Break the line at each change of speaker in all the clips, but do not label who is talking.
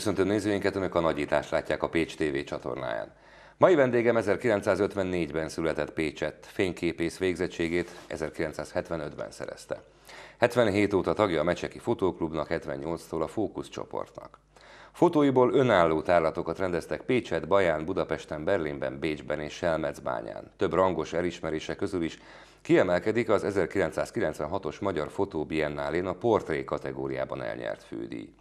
Köszöntöm nézőinket, Önök a nagyítást látják a Pécs TV csatornáján. Mai vendégem 1954-ben született Pécset, fényképész végzettségét 1975-ben szerezte. 77 óta tagja a Mecseki Fotóklubnak, 78-tól a Fókusz csoportnak. Fotóiból önálló tárlatokat rendeztek Pécset, Baján, Budapesten, Berlinben, Bécsben és Selmecbányán. Több rangos elismerése közül is kiemelkedik az 1996-os Magyar Fotó Biennálén a portré kategóriában elnyert fődíj.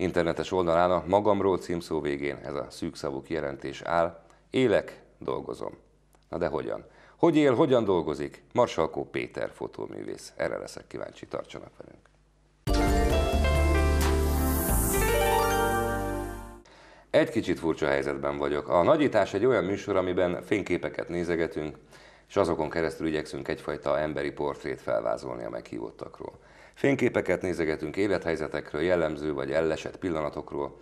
Internetes oldalán a Magamról címszó végén ez a szűkszavú kijelentés áll. Élek, dolgozom. Na de hogyan? Hogy él, hogyan dolgozik? Marsalkó Péter fotóművész. Erre leszek kíváncsi, tartsanak velünk. Egy kicsit furcsa helyzetben vagyok. A nagyítás egy olyan műsor, amiben fényképeket nézegetünk, és azokon keresztül igyekszünk egyfajta emberi portrét felvázolni a meghívottakról. Fényképeket nézegetünk élethelyzetekről, jellemző vagy ellesett pillanatokról.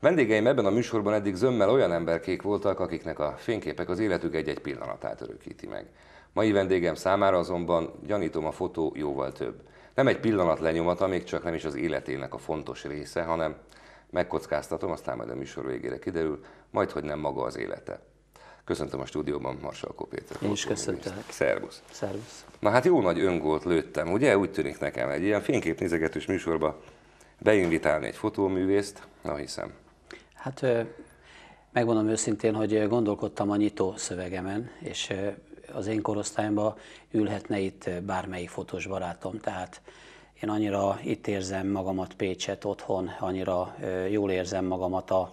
Vendégeim ebben a műsorban eddig zömmel olyan emberkék voltak, akiknek a fényképek az életük egy-egy pillanatát örökíti meg. Mai vendégem számára azonban gyanítom a fotó jóval több. Nem egy pillanat lenyomata, még csak nem is az életének a fontos része, hanem megkockáztatom, aztán majd a műsor végére kiderül, majd hogy nem maga az élete. Köszöntöm a stúdióban Marsalkó Péter.
Én is köszöntöm.
Szervusz.
Szervusz.
Na hát jó nagy öngolt lőttem, ugye? Úgy tűnik nekem egy ilyen fényképnézegetős műsorba beinvitálni egy fotóművészt, na hiszem.
Hát megmondom őszintén, hogy gondolkodtam a nyitó szövegemen, és az én korosztályomban ülhetne itt bármelyik fotós barátom, tehát én annyira itt érzem magamat Pécset otthon, annyira jól érzem magamat a,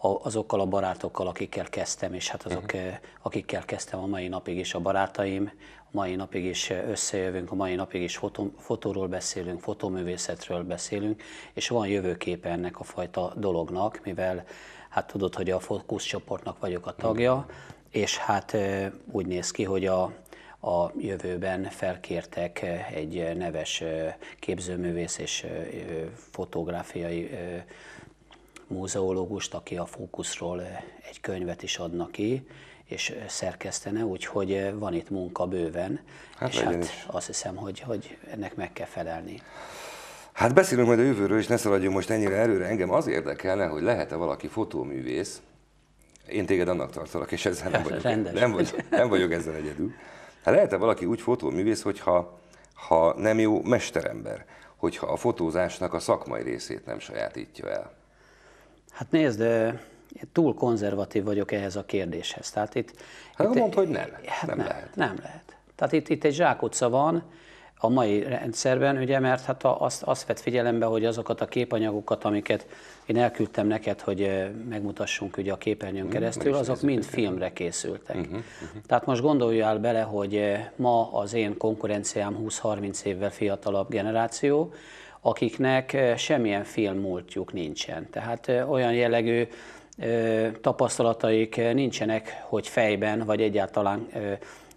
azokkal a barátokkal, akikkel kezdtem, és hát azok, uh-huh. akikkel kezdtem a mai napig is a barátaim, a mai napig is összejövünk, a mai napig is fotó, fotóról beszélünk, fotóművészetről beszélünk, és van jövőképe ennek a fajta dolognak, mivel hát tudod, hogy a fókuszcsoportnak vagyok a tagja, uh-huh. és hát úgy néz ki, hogy a, a jövőben felkértek egy neves képzőművész és fotográfiai múzeológust, aki a fókuszról egy könyvet is adna ki, és szerkesztene, úgyhogy van itt munka bőven, hát és hát is. azt hiszem, hogy, hogy ennek meg kell felelni.
Hát beszélünk majd a jövőről, és ne szaladjunk most ennyire erőre. Engem az érdekelne, hogy lehet-e valaki fotóművész, én téged annak tartalak, és ezzel nem vagyok, nem vagyok, nem vagyok ezzel egyedül. Hát lehet-e valaki úgy fotóművész, hogyha ha nem jó mesterember, hogyha a fotózásnak a szakmai részét nem sajátítja el?
Hát nézd, túl konzervatív vagyok ehhez a kérdéshez. Tehát itt,
hát itt mondd, hogy nem. Hát nem,
nem
lehet.
Nem lehet. Tehát itt, itt egy zsákutca van a mai rendszerben, ugye, mert hát azt, azt vett figyelembe, hogy azokat a képanyagokat, amiket én elküldtem neked, hogy megmutassunk ugye a képernyőn mm, keresztül, azok mind filmre készültek. Uh-huh, uh-huh. Tehát most gondoljál bele, hogy ma az én konkurenciám 20-30 évvel fiatalabb generáció, akiknek semmilyen film múltjuk nincsen. Tehát eh, olyan jellegű tapasztalataik nincsenek, hogy fejben vagy egyáltalán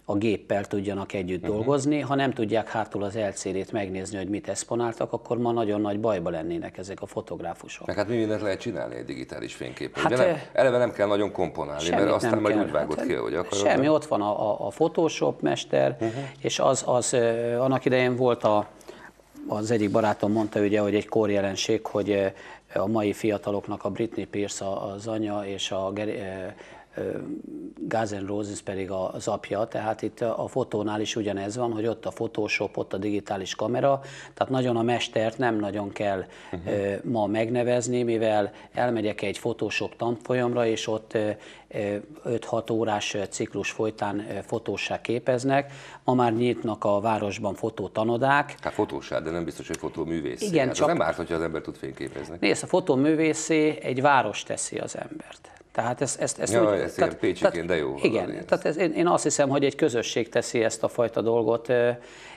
a géppel tudjanak együtt uh-huh. dolgozni. Ha nem tudják hátul az LCD-t megnézni, hogy mit exponáltak, akkor ma nagyon nagy bajba lennének ezek a fotográfusok.
Meg hát mi mindent lehet csinálni egy digitális fényképen. Hát, nem, eleve nem kell nagyon komponálni, mert aztán majd kell. úgy vágod hát, ki, hogy akarod.
Semmi, ott van a, a, a Photoshop mester, uh-huh. és az, az annak idején volt a az egyik barátom mondta ugye, hogy egy korjelenség, hogy eh, a mai fiataloknak a Britney Pierce az anya, és a eh, Guns N' Roses pedig az apja, tehát itt a fotónál is ugyanez van, hogy ott a Photoshop, ott a digitális kamera, tehát nagyon a mestert nem nagyon kell uh-huh. ma megnevezni, mivel elmegyek egy Photoshop tanfolyamra, és ott 5-6 órás ciklus folytán fotósság képeznek. Ma már nyitnak a városban fotótanodák.
Hát fotóság, de nem biztos, hogy fotóművész. Igen, hát csak... nem árt, hogyha az ember tud fényképezni.
Nézd, a fotóművészé egy város teszi az embert. Tehát ezt, ezt, ezt
ja, úgy, ez tehát, pécsiként, de jó.
Igen, tehát ez, én, én azt hiszem, hogy egy közösség teszi ezt a fajta dolgot,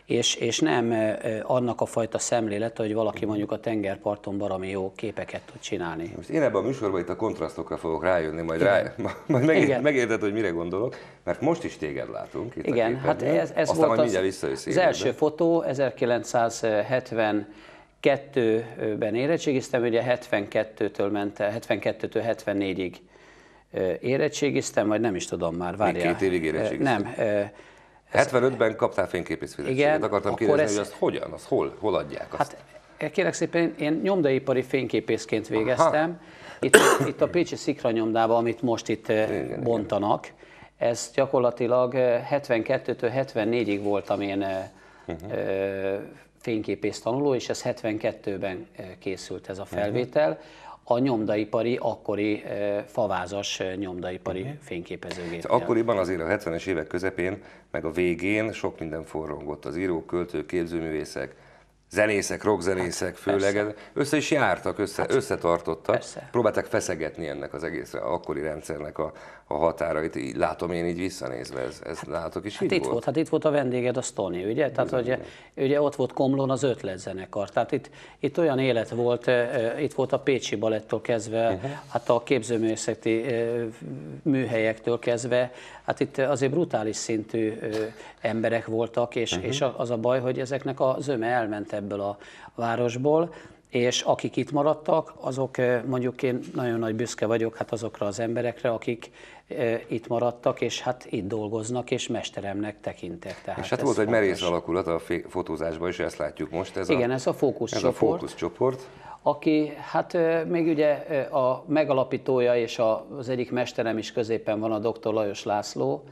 és, és nem annak a fajta szemlélet, hogy valaki mondjuk a tengerparton barami jó képeket tud csinálni.
Most én ebben a műsorban itt a kontrasztokra fogok rájönni, majd, rá, majd megért, megérted, hogy mire gondolok, mert most is téged látunk itt
Igen,
a
hát ez, ez
Aztán
volt
az,
az első fotó 1970 ben érettségiztem, ugye 72-től ment, 72-től 74-ig érettségiztem, vagy nem is tudom már,
várjál. Még két évig érettségiztem.
Nem.
75-ben kaptál fényképész fizetséget. Akartam kérdezni, ez... hogy azt hogyan, azt hol, hol adják azt? Hát
kérlek szépen, én nyomdaipari fényképészként végeztem. Itt, itt a Pécsi Szikra nyomdában, amit most itt igen, bontanak, igen. ez gyakorlatilag 72-től 74-ig voltam én uh-huh. fényképész tanuló, és ez 72-ben készült ez a felvétel. Uh-huh a nyomdaipari, akkori favázas nyomdaipari uh-huh. fényképezőgép.
Akkoriban azért a 70-es évek közepén, meg a végén sok minden forrongott. Az írók, költők, képzőművészek, zenészek, rockzenészek hát, főleg, persze. össze is jártak, össze, hát, összetartottak, persze. próbálták feszegetni ennek az egész akkori rendszernek a, a határait, így látom én így visszanézve, ez, ez hát, látok is
hát itt volt. volt. Hát itt volt a vendéged, a Stony, ugye? Tehát ugye, ugye ott volt Komlón az ötletzenekar, tehát itt, itt olyan élet volt, itt volt a Pécsi Balettól kezdve, uh-huh. hát a képzőművészeti műhelyektől kezdve, hát itt azért brutális szintű emberek voltak, és, uh-huh. és az a baj, hogy ezeknek a zöme elment ebből a városból, és akik itt maradtak, azok mondjuk én nagyon nagy büszke vagyok hát azokra az emberekre, akik itt maradtak, és hát itt dolgoznak, és mesteremnek tekintek.
Tehát és hát volt egy merész alakulat a fotózásban, és ezt látjuk most.
Ez Igen, a, ez a fókuszcsoport. Ez a fókuszcsoport aki hát még ugye a megalapítója és az egyik mesterem is középen van, a dr. Lajos László,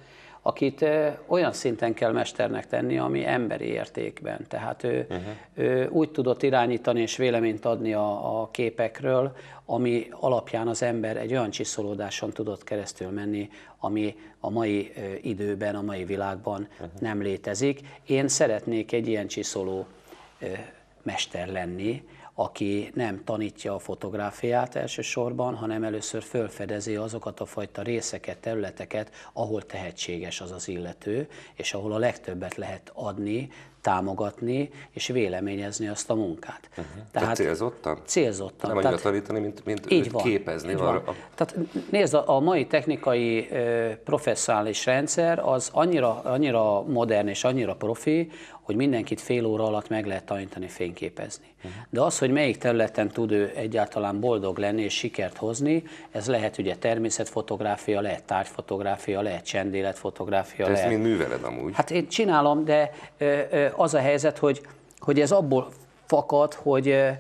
akit olyan szinten kell mesternek tenni, ami emberi értékben. Tehát ő, uh-huh. ő úgy tudott irányítani és véleményt adni a, a képekről, ami alapján az ember egy olyan csiszolódáson tudott keresztül menni, ami a mai időben, a mai világban uh-huh. nem létezik. Én szeretnék egy ilyen csiszoló mester lenni, aki nem tanítja a fotográfiát elsősorban, hanem először fölfedezi azokat a fajta részeket, területeket, ahol tehetséges az az illető, és ahol a legtöbbet lehet adni, támogatni és véleményezni azt a munkát.
Uh-huh. Tehát, Tehát célzottan?
Célzottan.
Nem annyira tanítani, mint, mint így van, képezni. Így van.
A... Tehát nézd, a mai technikai professzionális rendszer az annyira, annyira modern és annyira profi, hogy mindenkit fél óra alatt meg lehet tanítani fényképezni. Uh-huh. De az, hogy melyik területen tud ő egyáltalán boldog lenni és sikert hozni, ez lehet ugye természetfotográfia, lehet tárgyfotográfia, lehet csendéletfotográfia.
Te
lehet...
ezt mind műveled amúgy?
Hát én csinálom, de ö, ö, az a helyzet, hogy, hogy ez abból fakad, hogy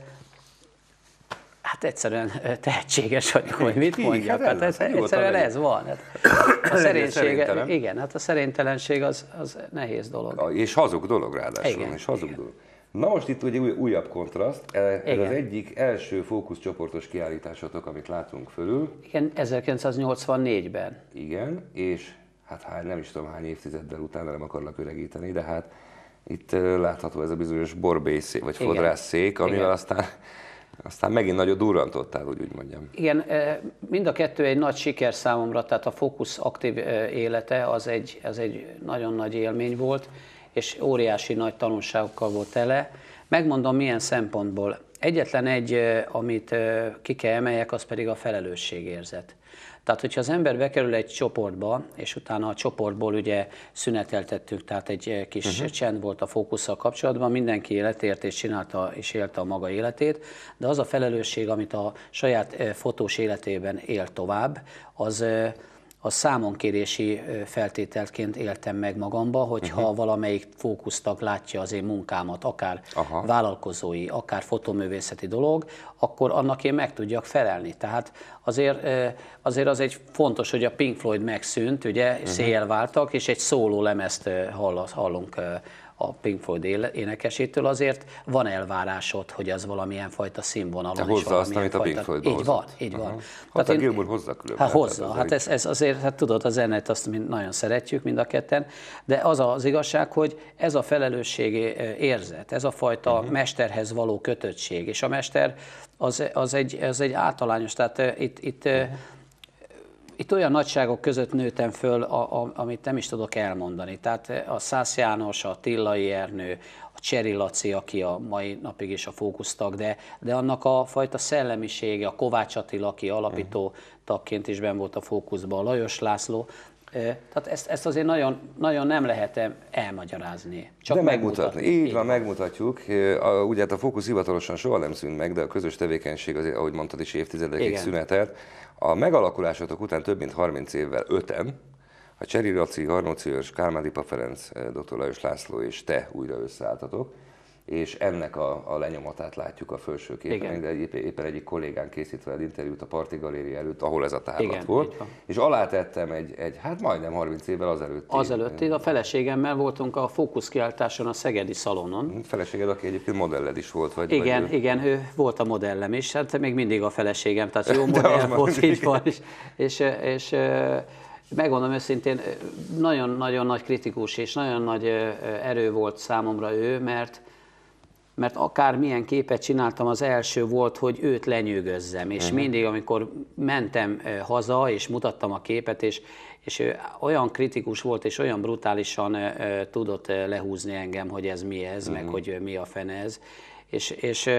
Hát egyszerűen tehetséges vagyok, hogy mit mondjak. Hát, hát ez, egyszerűen ez van. Hát a szerénység, igen, hát a szerénytelenség az, az nehéz dolog.
És hazug dolog ráadásul. Igen, és hazug igen. dolog. Na most itt ugye újabb kontraszt, ez Igen. az egyik első fókuszcsoportos kiállításotok, amit látunk fölül.
Igen, 1984-ben.
Igen, és hát hány, nem is tudom hány évtizeddel utána nem akarlak öregíteni, de hát itt látható ez a bizonyos borbészék, vagy fodrászszék, amivel Igen. aztán aztán megint nagyot durrantottál, hogy úgy mondjam.
Igen, mind a kettő egy nagy siker számomra, tehát a Focus aktív élete az egy, az egy nagyon nagy élmény volt, és óriási nagy tanulságokkal volt tele. Megmondom milyen szempontból. Egyetlen egy, amit ki kell emeljek, az pedig a felelősségérzet. Tehát, hogyha az ember bekerül egy csoportba, és utána a csoportból ugye szüneteltettük, tehát egy eh, kis uh-huh. csend volt a fókusszal kapcsolatban, mindenki életért és csinálta és élte a maga életét, de az a felelősség, amit a saját eh, fotós életében él tovább, az eh, a számonkérési feltételként éltem meg magamba, hogyha uh-huh. valamelyik fókusztag látja az én munkámat, akár Aha. vállalkozói, akár fotoművészeti dolog, akkor annak én meg tudjak felelni. Tehát azért, azért az egy fontos, hogy a Pink Floyd megszűnt, ugye uh-huh. széjjel váltak, és egy szóló lemezt hallunk a Pink Floyd énekesétől, azért van elvárásod, hogy az valamilyen fajta színvonalon
Te hozza azt, amit a Pink Floyd
Így van, így van.
Hát a Gilmour hozza különben.
Hát hozza, hát ez, ez azért, hát tudod, a zenét azt mind nagyon szeretjük mind a ketten, de az az igazság, hogy ez a felelősség érzet, ez a fajta uh-huh. mesterhez való kötöttség, és a mester az, az, egy, az egy általányos, tehát itt, itt uh-huh itt olyan nagyságok között nőttem föl, a, a, amit nem is tudok elmondani. Tehát a Szász János, a Tillai Ernő, a Cseri Laci, aki a mai napig is a fókusztag, de, de annak a fajta szellemisége, a Kovács Attila, aki alapító tagként is ben volt a fókuszban, a Lajos László, tehát ezt, ezt azért nagyon, nagyon nem lehet elmagyarázni.
Csak de megmutatni. Így van, megmutatjuk. Ugye hát a fókusz hivatalosan soha nem szűnt meg, de a közös tevékenység azért, ahogy mondtad is, évtizedekig Igen. szünetelt. A megalakulásotok után több mint 30 évvel öten, a Cseri Raci, Harnóci Őrs, Kálmán Dipa Ferenc, dr. Lajos László és te újra összeálltatok. És ennek a, a lenyomatát látjuk a felső képen, de éppen, éppen egyik kollégán készítve egy interjút a Parti Galéria előtt, ahol ez a tárlat
Igen,
volt, és alátettem egy, egy, hát majdnem 30 évvel azelőtt.
Azelőtt, a feleségemmel voltunk a fókuszkiáltáson a Szegedi Szalonon.
Feleséged, aki egyébként modelled is volt, vagy?
Igen,
vagy
igen, ő volt a modellem is, hát még mindig a feleségem, tehát jó modell volt, így van, és, és, és megmondom őszintén, nagyon-nagyon nagy kritikus és nagyon nagy erő volt számomra ő, mert mert akár milyen képet csináltam, az első volt, hogy őt lenyűgözzem, és uh-huh. mindig, amikor mentem haza, és mutattam a képet, és, és ő olyan kritikus volt, és olyan brutálisan tudott lehúzni engem, hogy ez mi ez, uh-huh. meg hogy mi a fene ez, és, és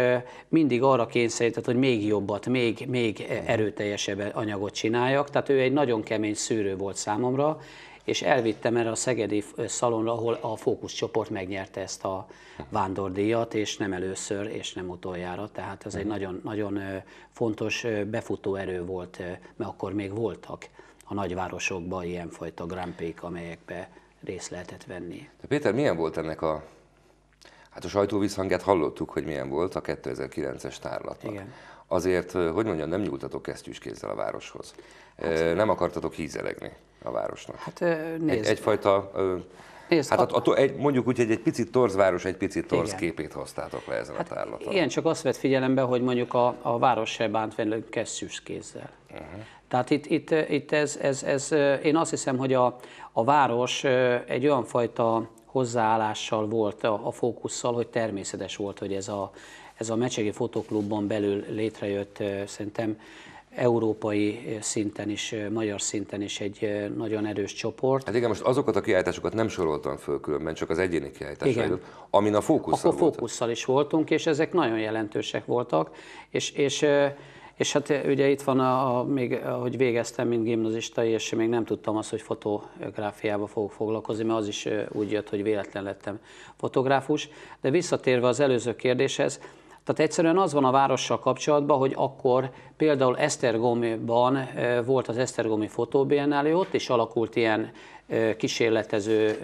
mindig arra kényszerített, hogy még jobbat, még, még erőteljesebb anyagot csináljak. Tehát ő egy nagyon kemény szűrő volt számomra, és elvittem erre a Szegedi szalonra, ahol a fókuszcsoport megnyerte ezt a vándordíjat, és nem először, és nem utoljára. Tehát ez egy nagyon, nagyon fontos befutó erő volt, mert akkor még voltak a nagyvárosokban ilyenfajta Prix, amelyekbe részt lehetett venni.
De Péter, milyen volt ennek a Hát a sajtóvízhangját hallottuk, hogy milyen volt a 2009-es tárlatnak. Igen. Azért, hogy mondjam, nem nyúltatok kesztyűs kézzel a városhoz. Hát, nem akartatok hízelegni a városnak. Hát nézd. Egy, egyfajta, nézd, hát a, a, egy, mondjuk úgy, hogy egy picit torzváros, egy picit torz igen. képét hoztátok le ezen hát a tárlaton.
Igen, csak azt vett figyelembe, hogy mondjuk a, a város se bánt velünk kesztyűs kézzel. Uh-huh. Tehát itt, itt, itt ez, ez, ez, én azt hiszem, hogy a, a város egy olyan fajta hozzáállással volt a, a fókusszal, hogy természetes volt, hogy ez a, ez a Mecsegi Fotoklubban belül létrejött szerintem európai szinten is, magyar szinten is egy nagyon erős csoport.
Hát igen, most azokat a kiállításokat nem soroltam föl különben, csak az egyéni kiállítás amin a fókusszal
Akkor fókusszal is voltunk, és ezek nagyon jelentősek voltak, és, és és hát ugye itt van, a, a, még, hogy végeztem, mint gimnazista, és még nem tudtam azt, hogy fotográfiával fogok foglalkozni, mert az is úgy jött, hogy véletlen lettem fotográfus. De visszatérve az előző kérdéshez, tehát egyszerűen az van a várossal kapcsolatban, hogy akkor például Esztergomban volt az Esztergomi fotóbiennálé ott, és alakult ilyen kísérletező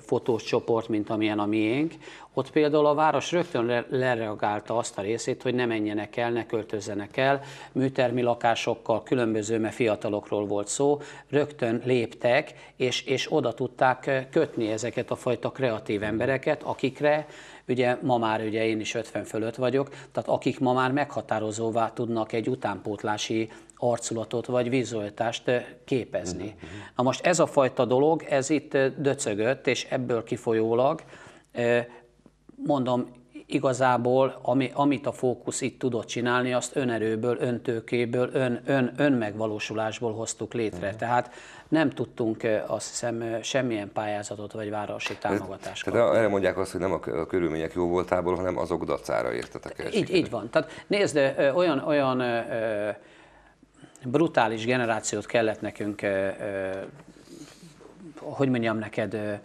fotós csoport, mint amilyen a miénk. Ott például a város rögtön lereagálta azt a részét, hogy ne menjenek el, ne költözzenek el, műtermi lakásokkal, különböző, mert fiatalokról volt szó, rögtön léptek, és, és oda tudták kötni ezeket a fajta kreatív embereket, akikre ugye ma már ugye én is 50 fölött vagyok, tehát akik ma már meghatározóvá tudnak egy utánpótlási arculatot vagy vizualitást képezni. Uh-huh. Na most ez a fajta dolog, ez itt döcögött, és ebből kifolyólag mondom, igazából, ami, amit a fókusz itt tudott csinálni, azt önerőből, öntőkéből, ön, ön, önmegvalósulásból hoztuk létre. Uh-huh. Tehát nem tudtunk azt hiszem semmilyen pályázatot vagy városi támogatást
kapni. Tehát erre mondják azt, hogy nem a körülmények jó voltából, hanem azok dacára értetek el.
Így, így van. Tehát nézd, olyan, olyan brutális generációt kellett nekünk, hogy mondjam neked,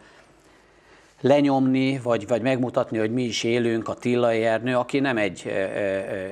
lenyomni, vagy, vagy megmutatni, hogy mi is élünk, a Tillai Ernő, aki nem egy,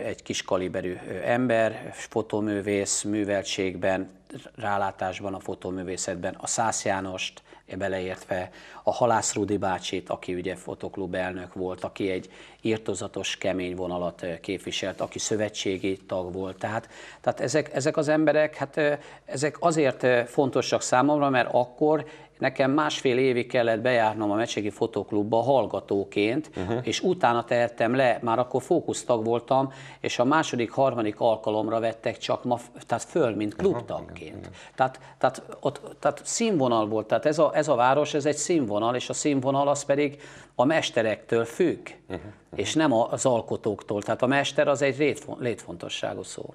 egy kis kaliberű ember, fotoművész, műveltségben, rálátásban a fotoművészetben, a Szász Jánost, beleértve a Halász Rudi bácsit, aki ugye fotoklub elnök volt, aki egy írtozatos, kemény vonalat képviselt, aki szövetségi tag volt. Tehát, tehát ezek, ezek az emberek, hát ezek azért fontosak számomra, mert akkor Nekem másfél évig kellett bejárnom a Mecségi Fotoklubba hallgatóként, uh-huh. és utána tehettem le, már akkor fókusztag voltam, és a második, harmadik alkalomra vettek csak ma, tehát föl, mint klubtagként. Uh-huh. Tehát, tehát, ott, tehát színvonal volt, tehát ez a, ez a város, ez egy színvonal, és a színvonal az pedig a mesterektől függ, uh-huh. és nem az alkotóktól. Tehát a mester az egy létfontosságú szó.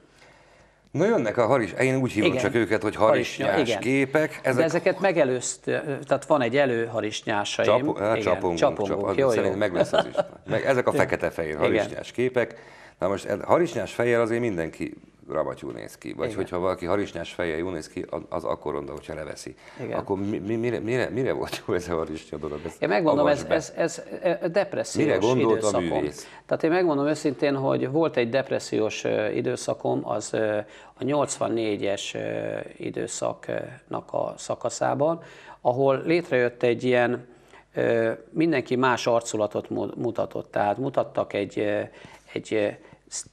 Na jönnek a haris, én úgy hívom igen. csak őket, hogy harisnyás igen. képek.
Ezek... De ezeket megelőzt, tehát van egy előharisnyásaim.
Csap, hát csapongunk, csapongunk, csapongunk. Jó, jó. meg lesz az is. Meg ezek a fekete-fehér harisnyás képek. Na most harisnyás fejjel azért mindenki ramatyú néz ki. Vagy Igen. hogyha valaki harisnyás feje jó néz ki, az akkor ronda, hogyha leveszi. Igen. Akkor mi, mi, mire, mire, mire volt jó ez a harisnya dolog?
Ezt én megmondom, ez, ez, ez, ez depressziós mire gondolt időszakom. a művész? Tehát én megmondom őszintén, hogy volt egy depressziós időszakom, az a 84-es időszaknak a szakaszában, ahol létrejött egy ilyen mindenki más arculatot mutatott. Tehát mutattak egy, egy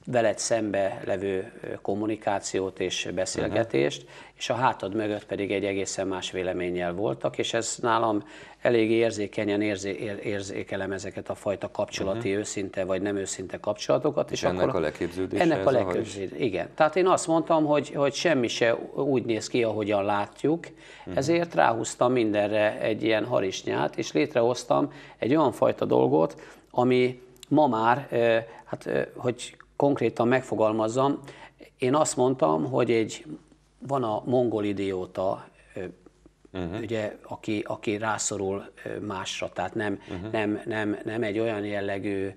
veled szembe levő kommunikációt és beszélgetést, uh-huh. és a hátad mögött pedig egy egészen más véleménnyel voltak, és ez nálam elég érzékenyen érzé, érzékelem ezeket a fajta kapcsolati uh-huh. őszinte vagy nem őszinte kapcsolatokat.
És, és ennek akkor, a leképződése?
Ennek a leképződése, igen. Tehát én azt mondtam, hogy, hogy semmi se úgy néz ki, ahogyan látjuk, uh-huh. ezért ráhúztam mindenre egy ilyen harisnyát, és létrehoztam egy olyan fajta dolgot, ami ma már, hát hogy konkrétan megfogalmazzam, én azt mondtam, hogy egy, van a mongol idióta, uh-huh. ugye, aki, aki rászorul másra, tehát nem, uh-huh. nem, nem, nem egy olyan jellegű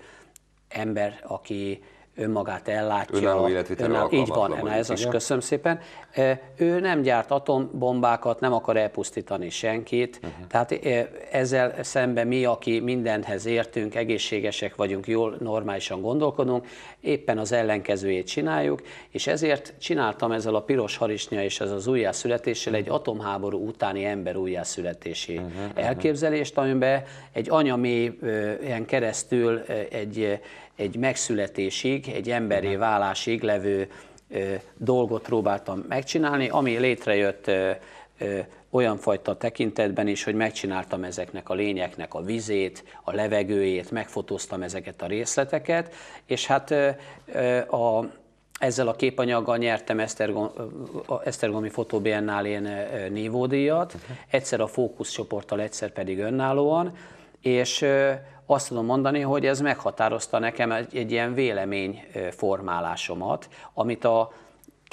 ember, aki önmagát ellátja.
Önálló önálló,
Így van, ez az, köszönöm szépen. Ő nem gyárt atombombákat, nem akar elpusztítani senkit, uh-huh. tehát ezzel szemben mi, aki mindenhez értünk, egészségesek vagyunk, jól, normálisan gondolkodunk, éppen az ellenkezőjét csináljuk, és ezért csináltam ezzel a piros harisnya és ez az újjászületéssel egy atomháború utáni ember újjászületési uh-huh, elképzelést, amiben egy ilyen keresztül egy egy megszületésig, egy emberi válásig levő dolgot próbáltam megcsinálni, ami létrejött olyan fajta tekintetben is, hogy megcsináltam ezeknek a lényeknek a vizét, a levegőjét, megfotóztam ezeket a részleteket, és hát a, ezzel a képanyaggal nyertem Esztergom, Esztergomi Fotobiennálén nívódíjat, egyszer a fókuszcsoporttal, egyszer pedig önállóan, és azt tudom mondani, hogy ez meghatározta nekem egy, egy ilyen véleményformálásomat, amit a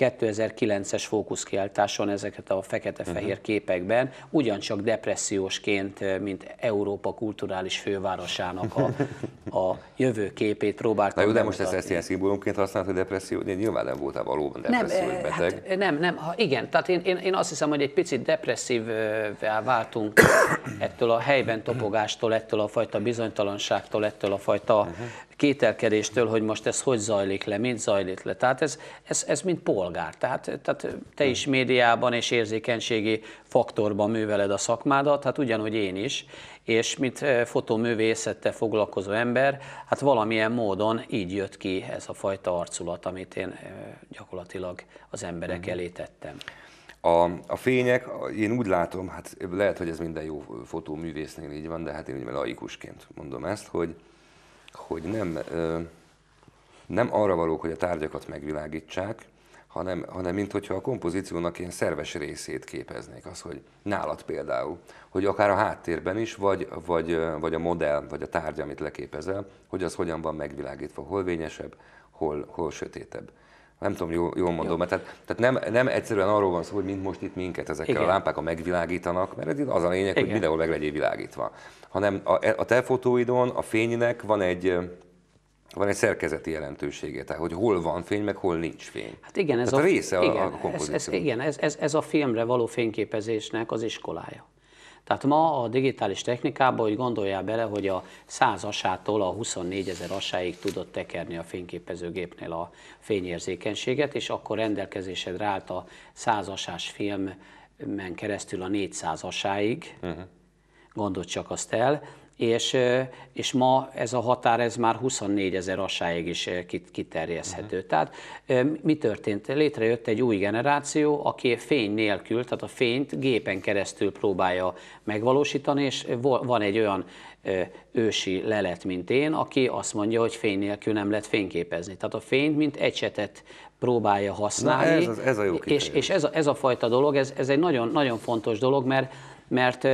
2009-es fókuszkiáltáson ezeket a fekete-fehér uh-huh. képekben ugyancsak depressziósként, mint Európa kulturális fővárosának a, a jövőképét próbáltam
Na jó, de most ezt, ezt ilyen szimbólumként használt, hogy depresszió, de nyilván nem voltál valóban depresszió, nem, beteg.
Hát nem, nem, ha igen, tehát én, én, én azt hiszem, hogy egy picit depresszívvel váltunk ettől a helyben topogástól, ettől a fajta bizonytalanságtól, ettől a fajta uh-huh kételkedéstől, hogy most ez hogy zajlik le, mint zajlik le. Tehát ez, ez, ez mint polgár. Tehát, tehát te is médiában és érzékenységi faktorban műveled a szakmádat, hát ugyanúgy én is, és mint eh, fotoművészettel foglalkozó ember, hát valamilyen módon így jött ki ez a fajta arculat, amit én eh, gyakorlatilag az emberek mhm. elé tettem.
A, a fények, én úgy látom, hát lehet, hogy ez minden jó fotóművésznél így van, de hát én úgy laikusként mondom ezt, hogy, hogy nem, nem arra valók, hogy a tárgyakat megvilágítsák, hanem, hanem mint hogyha a kompozíciónak ilyen szerves részét képeznék. Az, hogy nálad például, hogy akár a háttérben is, vagy, vagy, vagy a modell, vagy a tárgy, amit leképezel, hogy az hogyan van megvilágítva, hol vényesebb, hol, hol sötétebb. Nem tudom, jól, jól mondom, mert tehát, tehát nem, nem egyszerűen arról van szó, hogy mint most itt minket ezekkel Igen. a lámpákkal megvilágítanak, mert ez az a lényeg, Igen. hogy mindenhol meg legyél világítva. Hanem a, a te fotóidon a fénynek van egy, van egy szerkezeti jelentősége, tehát hogy hol van fény, meg hol nincs fény.
Hát igen, ez
tehát a, a része
igen,
a, a kompozíció.
Ez, ez, igen, ez, ez, ez a filmre való fényképezésnek az iskolája. Tehát ma a digitális technikában, hogy gondoljál bele, hogy a 100 asától a 24 ezer asáig tudott tekerni a fényképezőgépnél a fényérzékenységet, és akkor rendelkezésedre állt a 100 asás filmen keresztül a 400 asáig, uh-huh. gondold csak azt el, és, és ma ez a határ ez már 24 ezer asáig is kiterjeszthető. Uh-huh. Tehát mi történt? Létrejött egy új generáció, aki fény nélkül, tehát a fényt gépen keresztül próbálja megvalósítani, és van egy olyan ősi lelet, mint én, aki azt mondja, hogy fény nélkül nem lehet fényképezni. Tehát a fényt, mint ecsetet próbálja használni.
Na ez, az, ez a jó
És, és ez, a, ez a fajta dolog, ez, ez egy nagyon, nagyon fontos dolog, mert, mert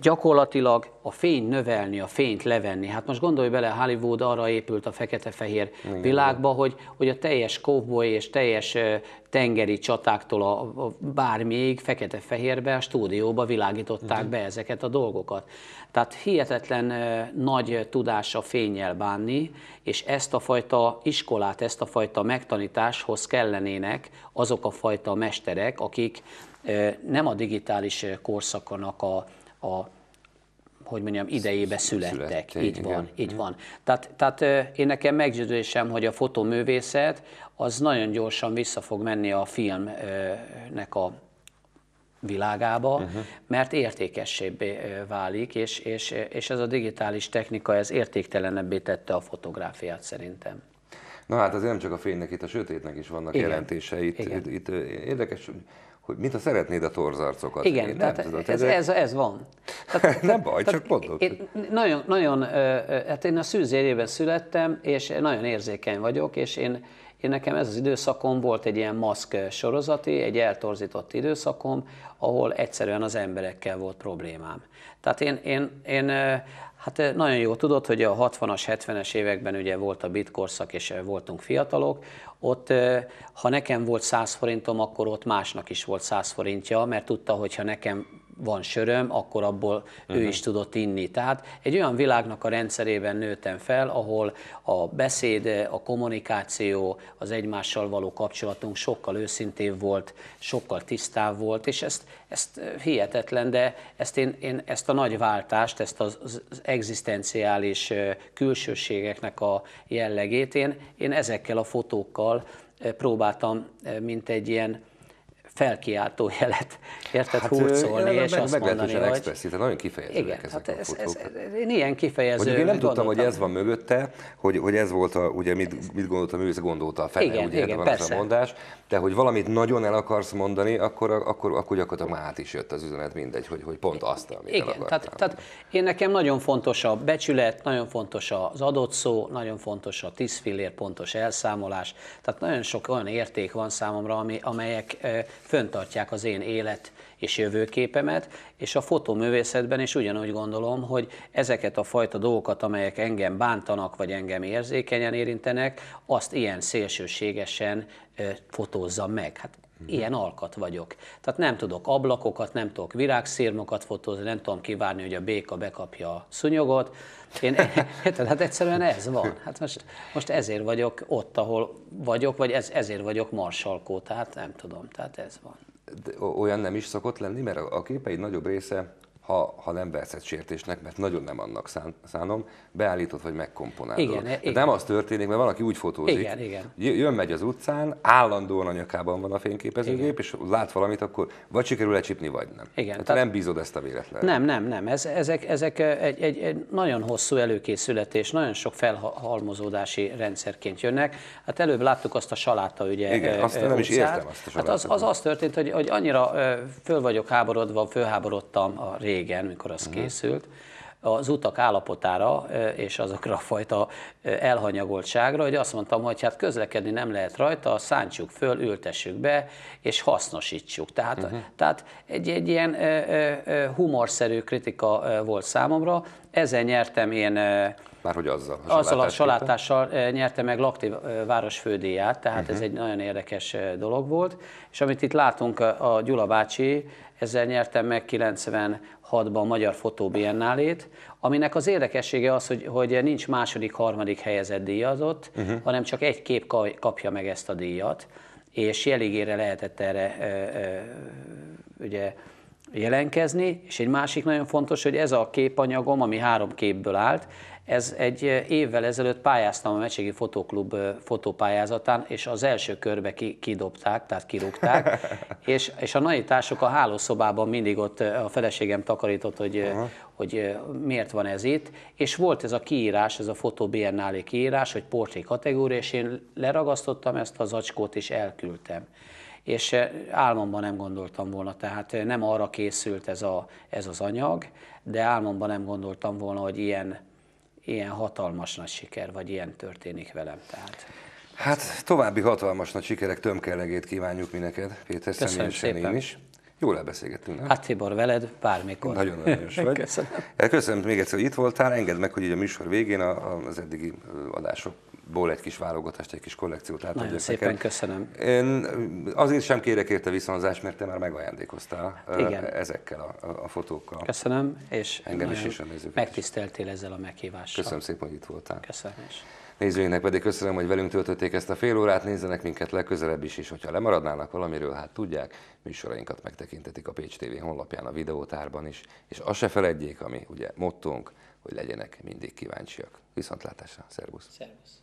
gyakorlatilag a fény növelni, a fényt levenni. Hát most gondolj bele, Hollywood arra épült a fekete-fehér világba, hogy, hogy a teljes cowboy és teljes tengeri csatáktól a, a bármiig fekete-fehérbe a stúdióba világították uh-huh. be ezeket a dolgokat. Tehát hihetetlen nagy tudás a fényjel bánni, és ezt a fajta iskolát, ezt a fajta megtanításhoz kellenének azok a fajta mesterek, akik nem a digitális korszaknak a, a hogy mondjam, idejébe születtek. születtek így igen. van, így van. Tehát, tehát én nekem meggyőződésem, hogy a fotoművészet az nagyon gyorsan vissza fog menni a filmnek a világába, uh-huh. mert értékesebbé válik, és, és, és ez a digitális technika ez értéktelenebbé tette a fotográfiát szerintem.
Na hát azért nem csak a fénynek, itt a sötétnek is vannak Igen. jelentései. Itt, itt, itt érdekes, hogy mint ha szeretnéd a torzarcokat.
Igen, én tehát tudom, ez, ez, ez van.
Tehát, nem baj, tehát csak mondod.
Én, nagyon, nagyon, hát én a szűzérében születtem, és nagyon érzékeny vagyok, és én, én nekem ez az időszakom volt egy ilyen maszk sorozati, egy eltorzított időszakom, ahol egyszerűen az emberekkel volt problémám. Tehát én, én, én Hát nagyon jó tudod, hogy a 60-as, 70-es években ugye volt a bitkorszak, és voltunk fiatalok. Ott, ha nekem volt 100 forintom, akkor ott másnak is volt 100 forintja, mert tudta, hogy ha nekem van söröm, akkor abból uh-huh. ő mhm. is tudott inni. Tehát egy olyan világnak a rendszerében nőttem fel, ahol a beszéd, a kommunikáció, az egymással való kapcsolatunk sokkal őszintébb volt, sokkal tisztább volt, és ezt, ezt hihetetlen, de ezt, én, én ezt a nagy váltást, ezt az, az egzisztenciális külsőségeknek a jellegét, én, én ezekkel a fotókkal próbáltam, mint egy ilyen felkiáltó jelet, érted, hát, hurcolni, és meg, azt mondani, hogy...
expresszív, tehát nagyon kifejezőek
igen, hát ez, ez, én ilyen kifejező...
Mondjuk én nem tudtam, hogy ez van mögötte, hogy, hogy ez volt, a, ugye mit, mit gondoltam, ő gondolta a fene, igen, ugye igen, van persze. ez a mondás, de hogy valamit nagyon el akarsz mondani, akkor, akkor, akkor gyakorlatilag már át is jött az üzenet, mindegy, hogy, hogy pont azt, amit
Igen, el tehát, tehát én nekem nagyon fontos a becsület, nagyon fontos az adott szó, nagyon fontos a tízfillér pontos elszámolás, tehát nagyon sok olyan érték van számomra, ami, amelyek föntartják az én élet és jövőképemet, és a fotoművészetben is ugyanúgy gondolom, hogy ezeket a fajta dolgokat, amelyek engem bántanak, vagy engem érzékenyen érintenek, azt ilyen szélsőségesen fotózzam meg. Hát ilyen alkat vagyok. Tehát nem tudok ablakokat, nem tudok virágszírmokat fotózni, nem tudom kivárni, hogy a béka bekapja a szunyogot. Én, hát egyszerűen ez van. Hát most, most ezért vagyok ott, ahol vagyok, vagy ez, ezért vagyok marsalkó, tehát nem tudom, tehát ez van.
Olyan nem is szokott lenni, mert a képeid nagyobb része ha, ha nem veszed sértésnek, mert nagyon nem annak szán, szánom, beállítod, vagy megkomponálod. Igen, igen. Nem az történik, mert valaki úgy fotózik, igen, igen. jön, megy az utcán, állandóan a nyakában van a fényképezőgép, igen. és lát valamit, akkor vagy sikerül lecsipni, vagy nem. Igen, tehát tehát nem bízod ezt a véletlenre.
Nem, nem, nem. Ez, ezek, ezek egy, egy, egy nagyon hosszú előkészület és nagyon sok felhalmozódási rendszerként jönnek. Hát előbb láttuk azt a saláta, ugye.
Igen, azt nem is értem azt a
Hát az, az, az történt, hogy, hogy annyira föl vagyok háborodva, fölháborodtam a rég régen, mikor az uh-huh. készült, az utak állapotára és azokra a fajta elhanyagoltságra, hogy azt mondtam, hogy hát közlekedni nem lehet rajta, szántsuk föl, ültessük be, és hasznosítsuk. Tehát, uh-huh. tehát egy, egy ilyen humorszerű kritika volt számomra, ezzel nyertem én
már hogy azzal?
A azzal a salátással nyerte meg Lakti város fődíját, tehát uh-huh. ez egy nagyon érdekes dolog volt. És amit itt látunk, a Gyula bácsi, ezzel nyertem meg 96-ban a Magyar Fotó Biennálét, aminek az érdekessége az, hogy, hogy nincs második, harmadik helyezett díjazott, uh-huh. hanem csak egy kép kapja meg ezt a díjat, és jeligére lehetett erre ö, ö, ugye jelenkezni, és egy másik nagyon fontos, hogy ez a képanyagom, ami három képből állt, ez egy évvel ezelőtt pályáztam a Mecségi Fotóklub fotópályázatán, és az első körbe ki, kidobták, tehát kirúgták, és, és a naitások a hálószobában mindig ott a feleségem takarított, hogy, hogy miért van ez itt, és volt ez a kiírás, ez a Fotó Biennálé kiírás, hogy portré kategória, és én leragasztottam ezt az zacskót, és elküldtem és álmomban nem gondoltam volna, tehát nem arra készült ez, a, ez az anyag, de álmomban nem gondoltam volna, hogy ilyen, ilyen hatalmas nagy siker, vagy ilyen történik velem. Tehát.
Hát további hatalmas nagy sikerek tömkellegét kívánjuk mi neked, Péter, személyesen én is. Jól elbeszélgettünk, nem?
Hát Tibor, veled bármikor.
Nagyon aranyos vagy. Köszönöm. Köszönöm még egyszer, hogy itt voltál. Engedd meg, hogy így a műsor végén az eddigi adásokból egy kis válogatást, egy kis kollekciót átadjak
Nagyon szépen neked. köszönöm.
Én azért sem kérek érte viszonzást, mert te már megajándékoztál Igen. ezekkel a, a, fotókkal.
Köszönöm, és engem is, és a megtiszteltél ezzel a meghívással.
Köszönöm szépen, hogy itt voltál.
Köszönöm is.
Nézőinknek pedig köszönöm, hogy velünk töltötték ezt a fél órát, nézzenek minket legközelebb is, és hogyha lemaradnának valamiről, hát tudják, műsorainkat megtekintetik a Pécs TV honlapján, a videótárban is, és azt se feledjék, ami ugye mottónk, hogy legyenek mindig kíváncsiak. Viszontlátásra, szervusz!
Szervusz!